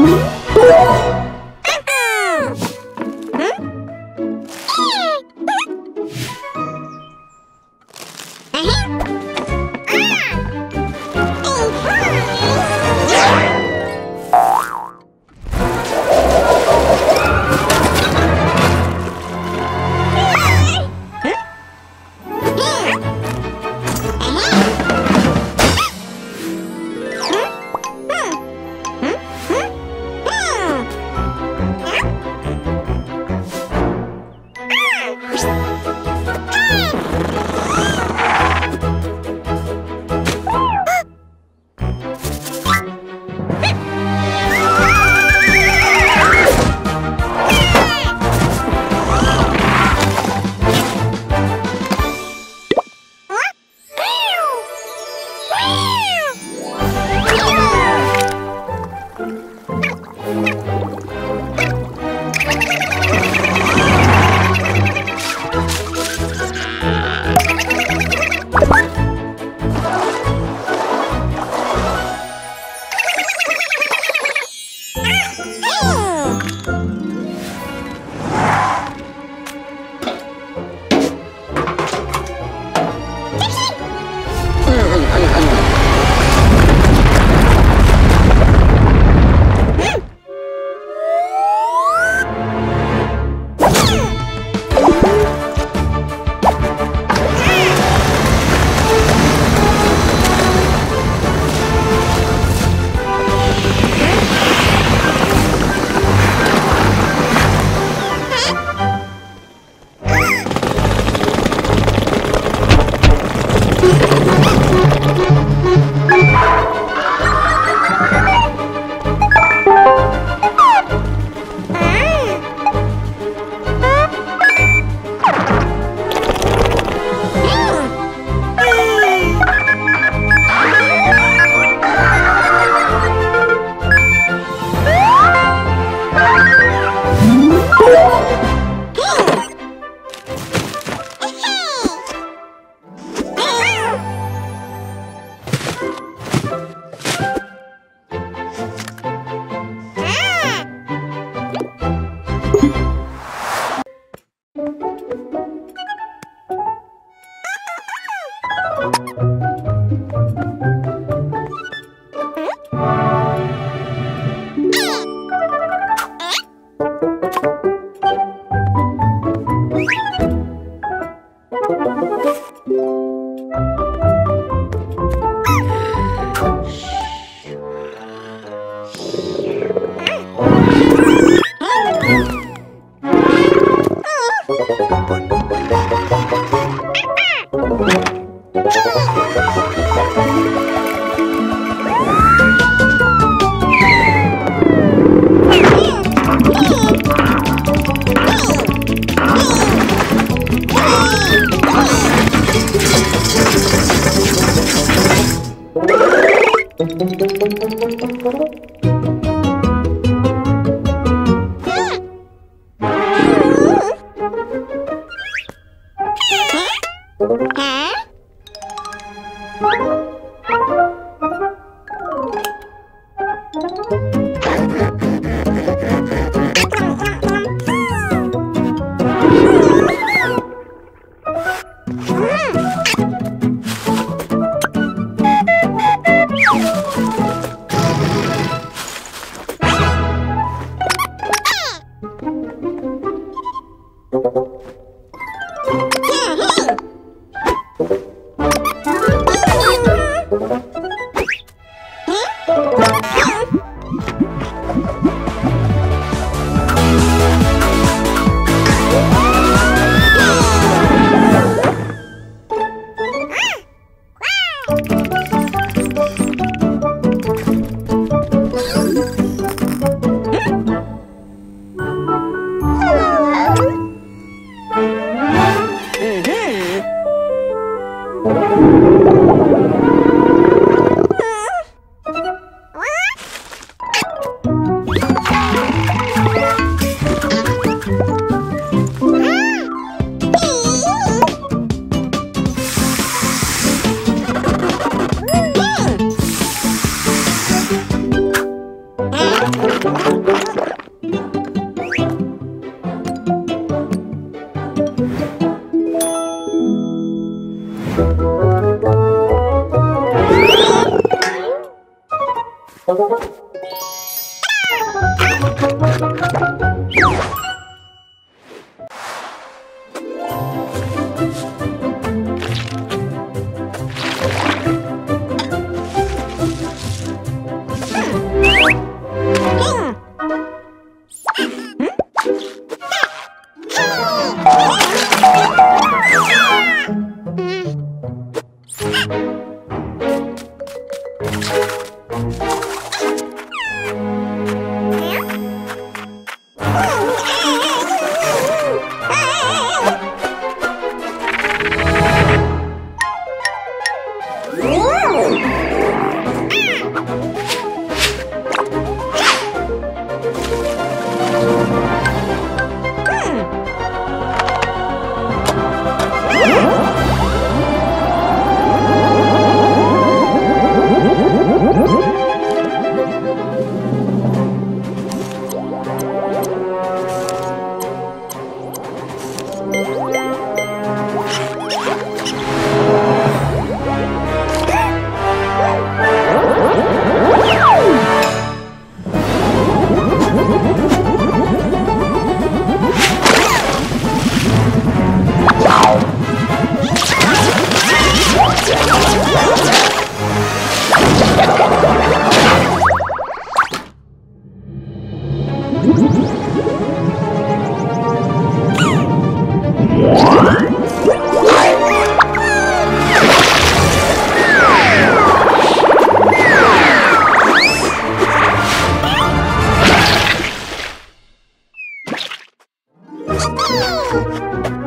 Mm-hmm. Ha! Oh!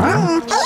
Ah.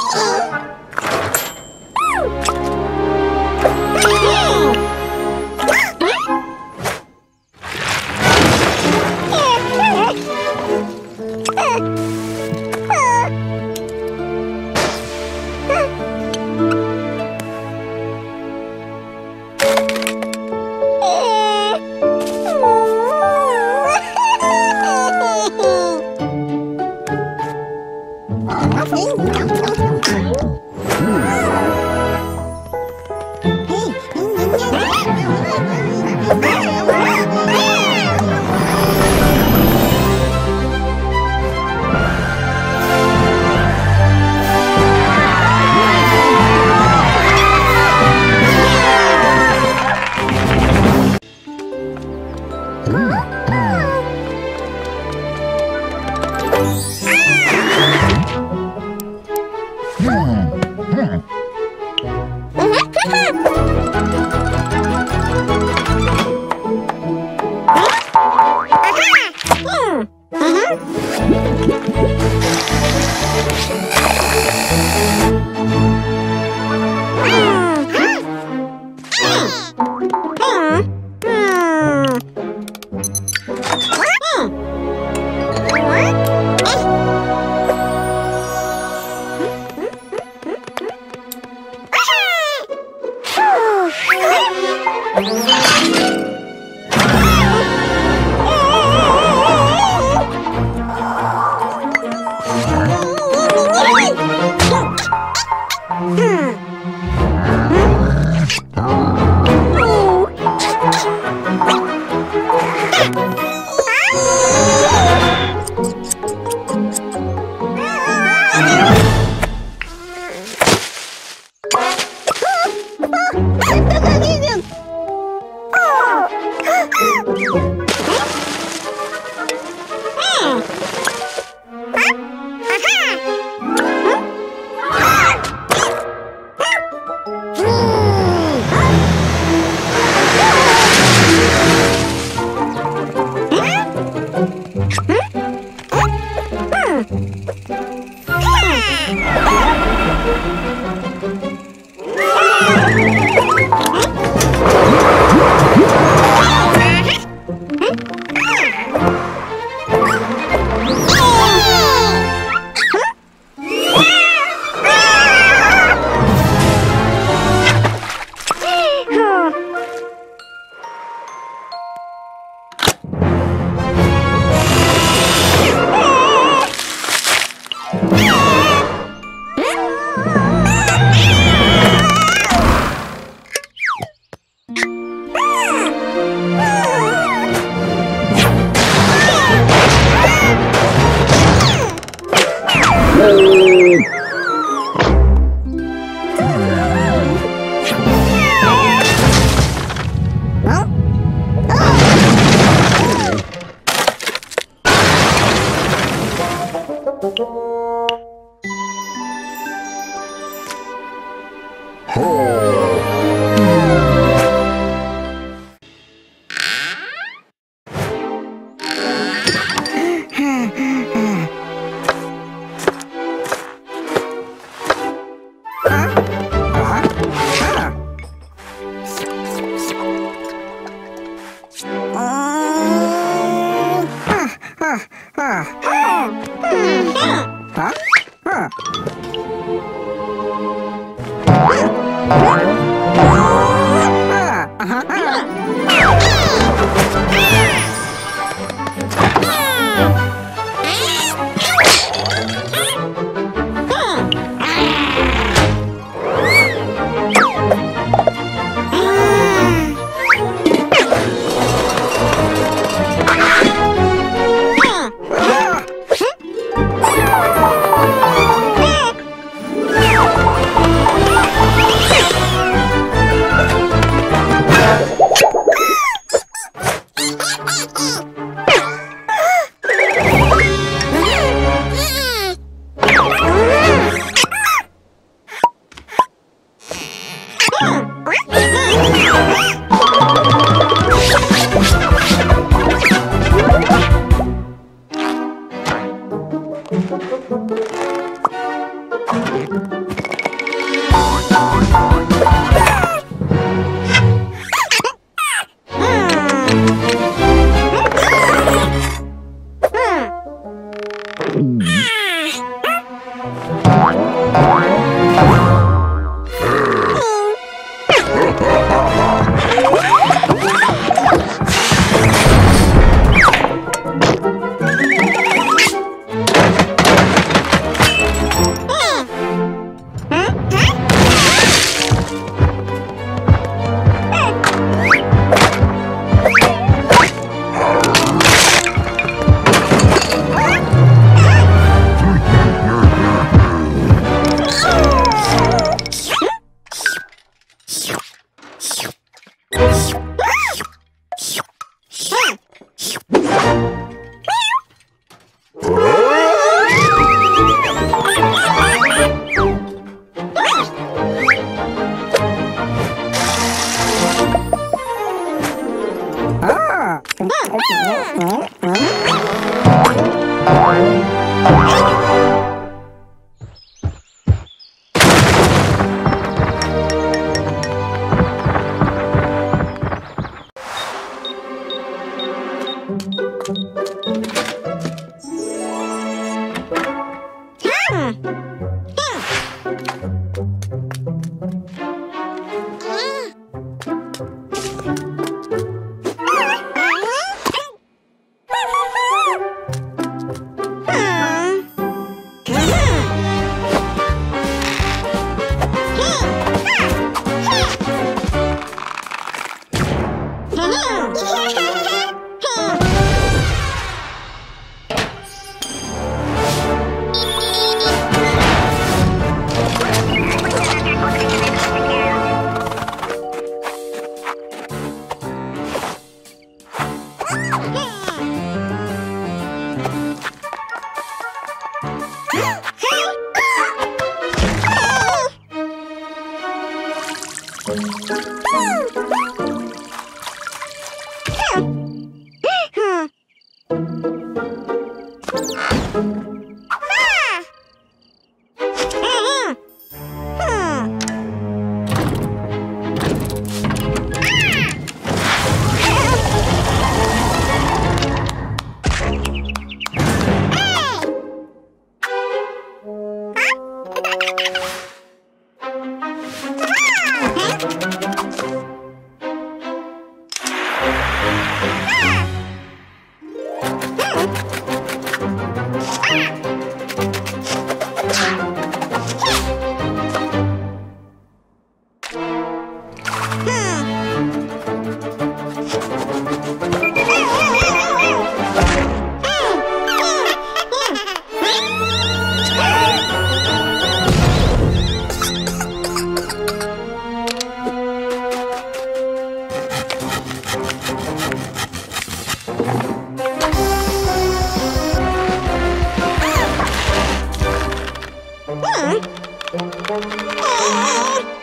啊！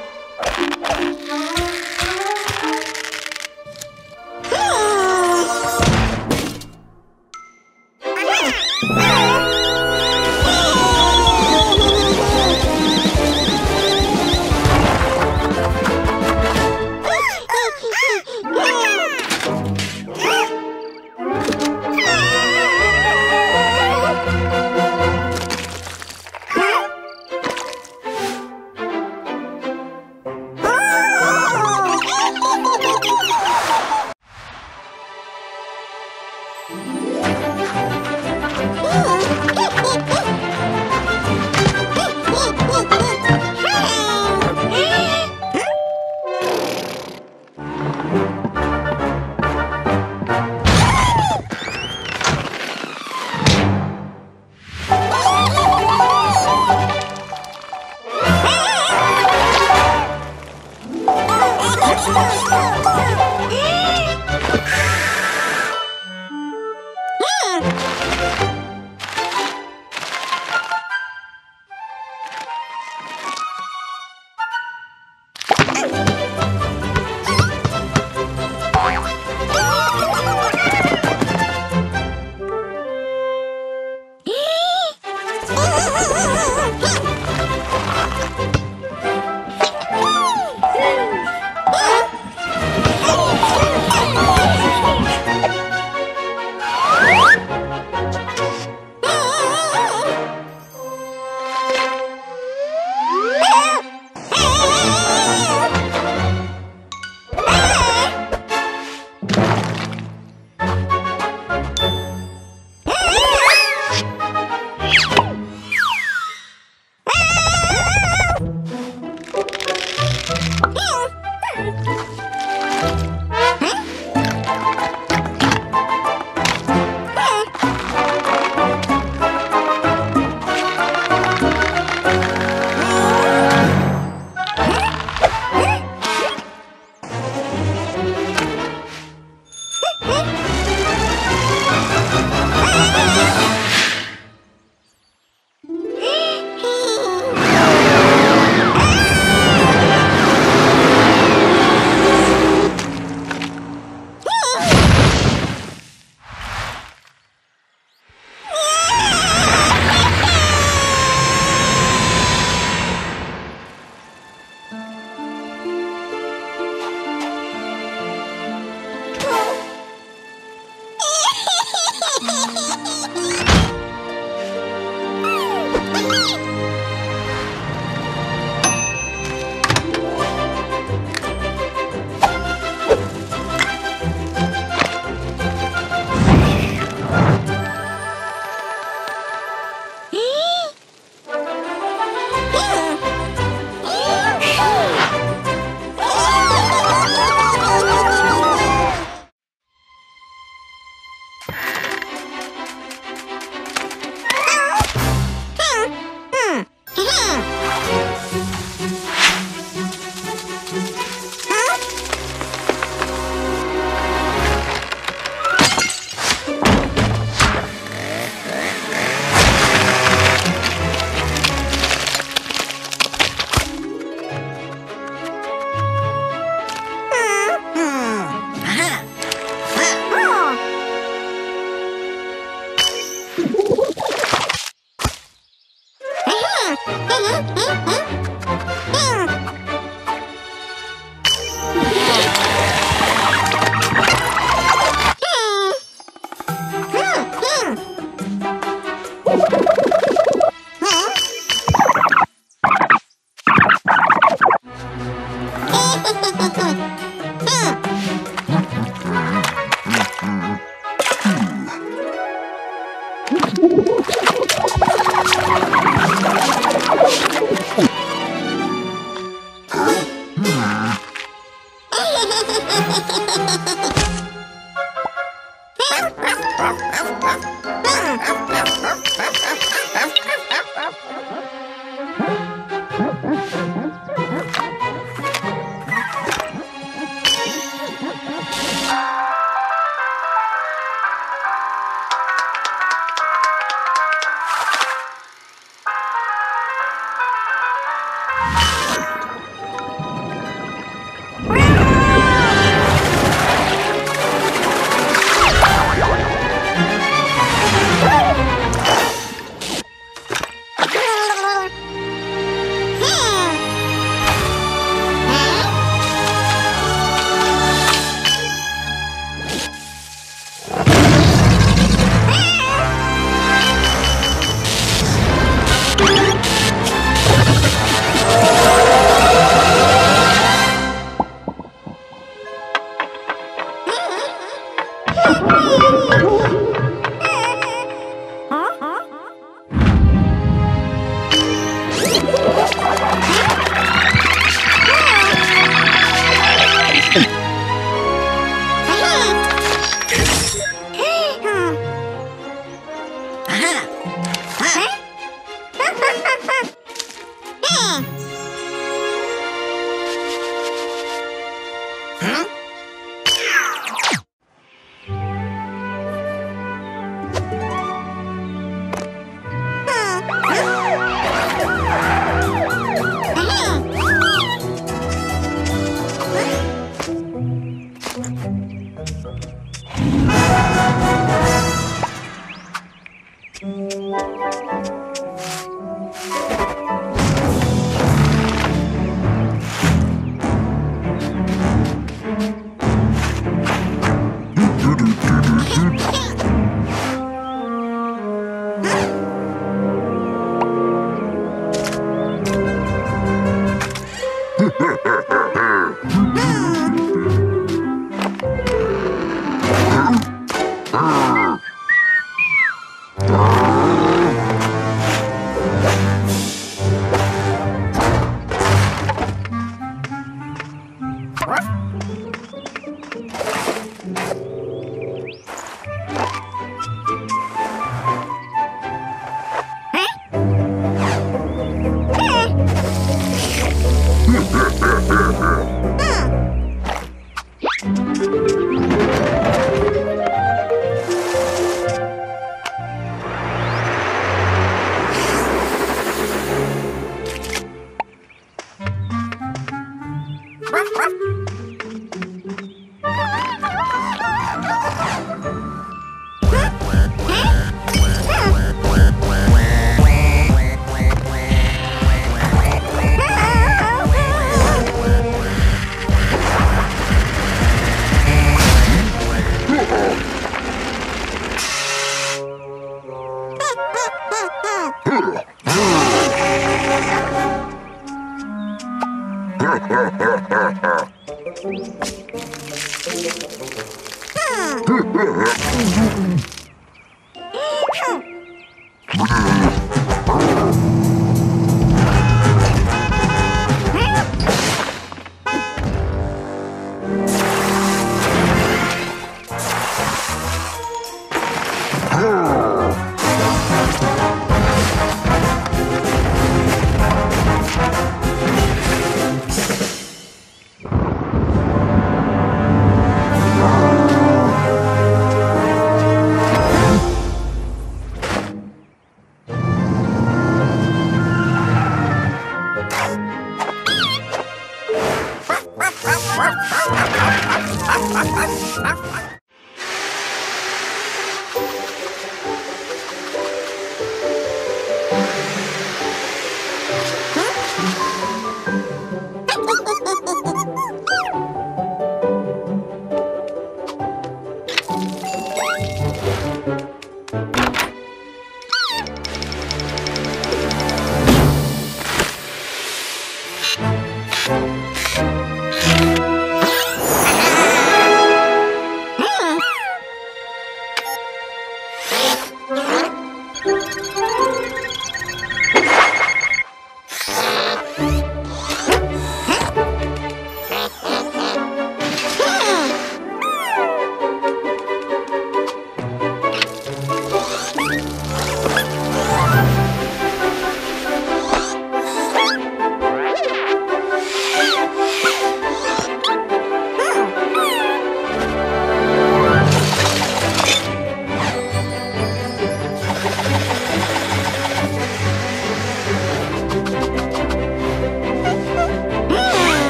Oh, my God.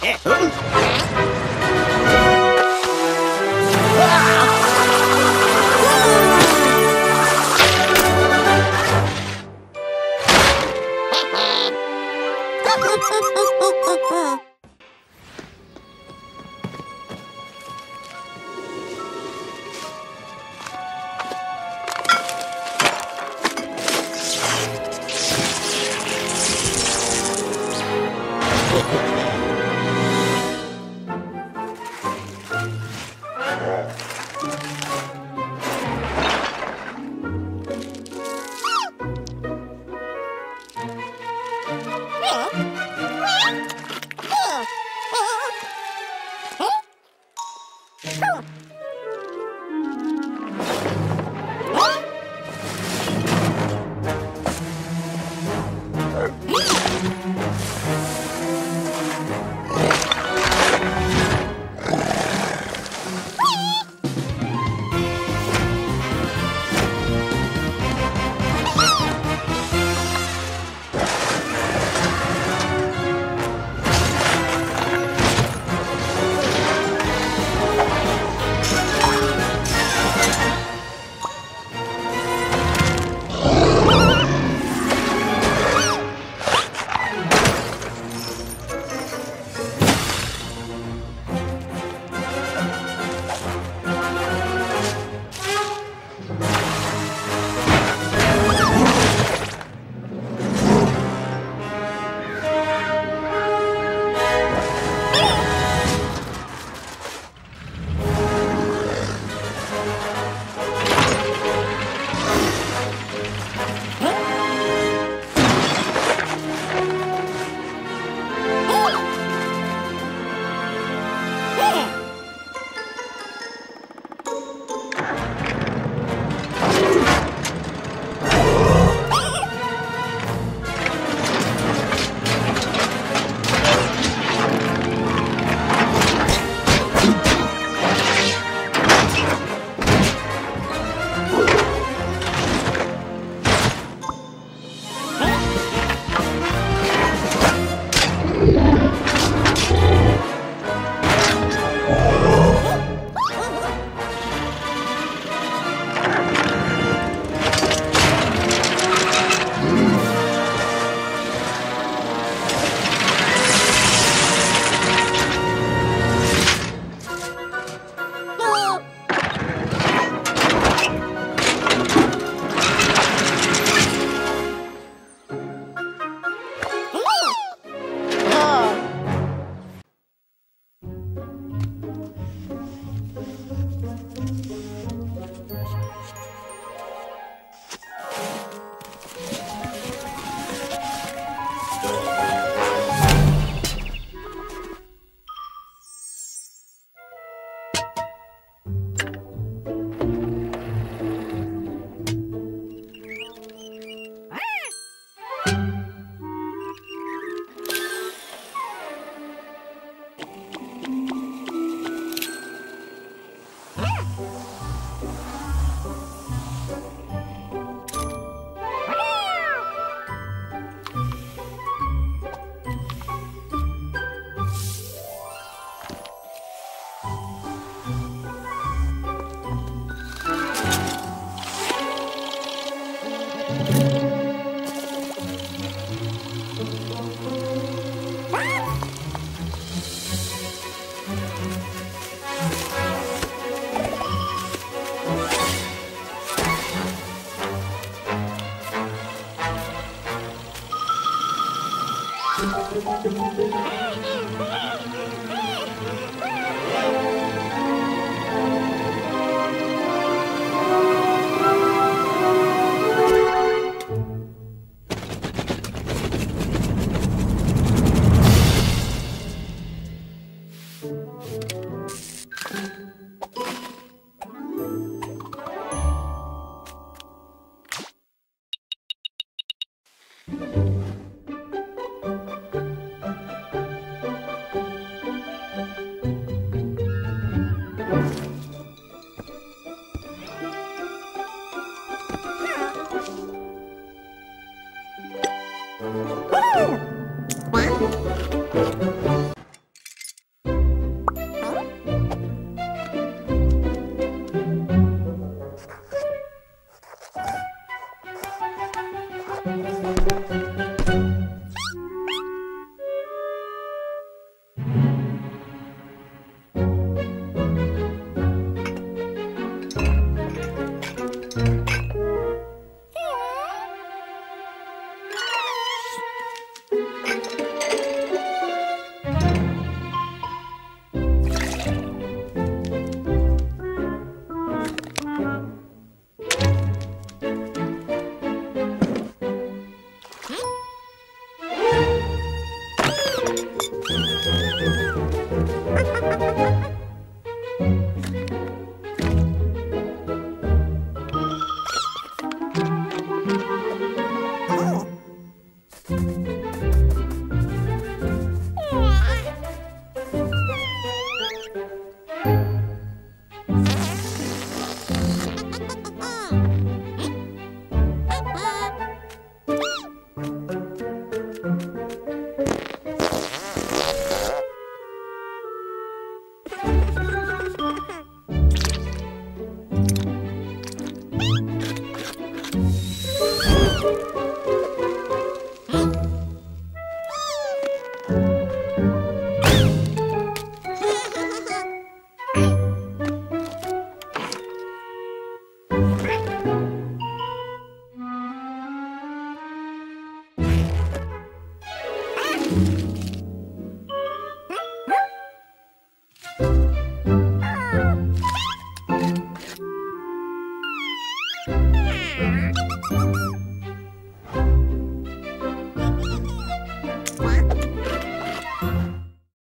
응? Thank